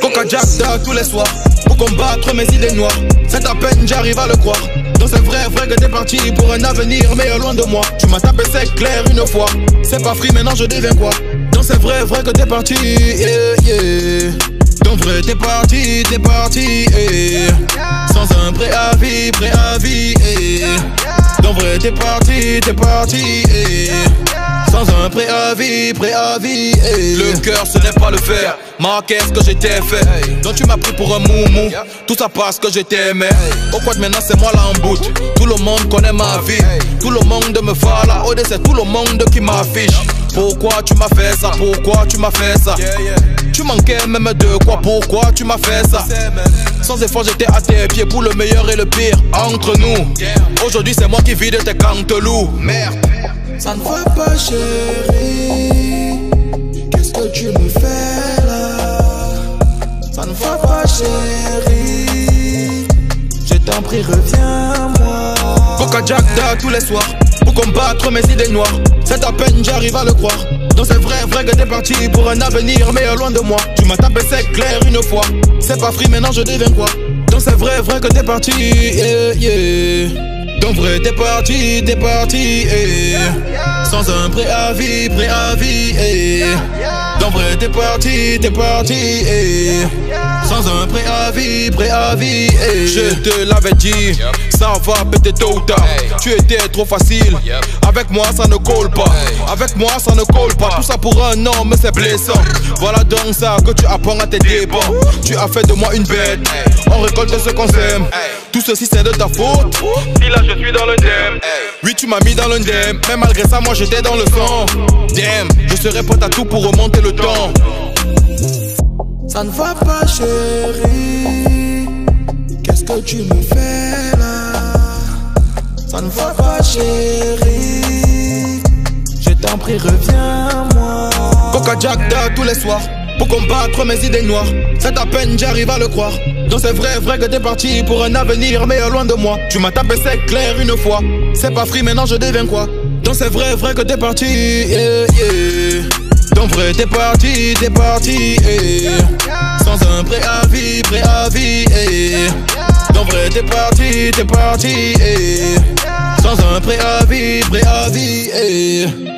Coca Jack tous les soirs pour combattre mes idées noires. C'est à peine j'arrive à le croire. Donc c'est vrai, vrai que t'es parti pour un avenir meilleur loin de moi. Tu m'as tapé c'est clair une fois. C'est pas free, maintenant je deviens quoi? Donc c'est vrai, vrai que t'es parti. Yeah, yeah. Donc vrai, t'es parti, t'es parti. Yeah. Sans un préavis, préavis. Yeah. Donc vrai, t'es parti, t'es parti. Yeah. Sans un préavis, préavis. Le cœur, ce n'est pas le fer. Ma qu'est-ce que j'étais fait Donc tu m'as pris pour un moumou Tout ça parce que je t'aimais Au quoi maintenant c'est moi là en Tout le monde connaît ma vie Tout le monde me fala Oh c'est tout le monde qui m'affiche Pourquoi tu m'as fait ça? Pourquoi tu m'as fait ça? Manquais même de quoi. Pourquoi tu m'as fait ça? Sans effort j'étais à tes pieds Pour le meilleur et le pire entre nous. Aujourd'hui c'est moi qui vide tes canteloups. Merde. Ça ne va pas chérie. Qu'est-ce que tu me fais ça ne va pas chérie. Je t'en prie reviens-moi. Coca Jack tous les soirs Pour combattre mes idées noires. C'est à peine j'arrive à le croire Donc c'est vrai, vrai que t'es parti pour un avenir meilleur loin de moi Tu m'as tapé c'est clair une fois C'est pas free maintenant je deviens quoi? Donc c'est vrai, vrai que t'es parti yeah, yeah. Donc vrai t'es parti, t'es parti yeah. Sans un préavis, préavis yeah. Donc vrai t'es parti, t'es parti eh. Sans un préavis, préavis eh. Je te l'avais dit, ça va péter tôt ou tard. Tu étais trop facile, avec moi ça ne colle pas. Avec moi ça ne colle pas, tout ça pour un homme c'est blessant. Voilà donc ça que tu apprends à tes dépens. Tu as fait de moi une bête, on récolte ce qu'on sème. Tout ceci c'est de ta faute, si là je suis dans le dème Oui tu m'as mis dans le dème, mais malgré ça moi j'étais dans le sang Damn, serais prêt à tout pour remonter le temps. Ça ne va pas, chérie. Qu'est-ce que tu me fais là? Ça ne va pas, chérie. Je t'en prie, reviens-moi. Coca Jack tous les soirs. Pour combattre mes idées noires, c'est à peine j'arrive à le croire. Donc c'est vrai, vrai que t'es parti pour un avenir meilleur loin de moi. Tu m'as tapé c'est clair une fois. C'est pas free, maintenant je deviens quoi? Donc c'est vrai, vrai que t'es parti. Yeah, yeah. Donc vrai t'es parti, t'es parti eh. Sans un préavis, préavis eh. Donc vrai t'es parti, t'es parti eh. Sans un préavis, préavis eh.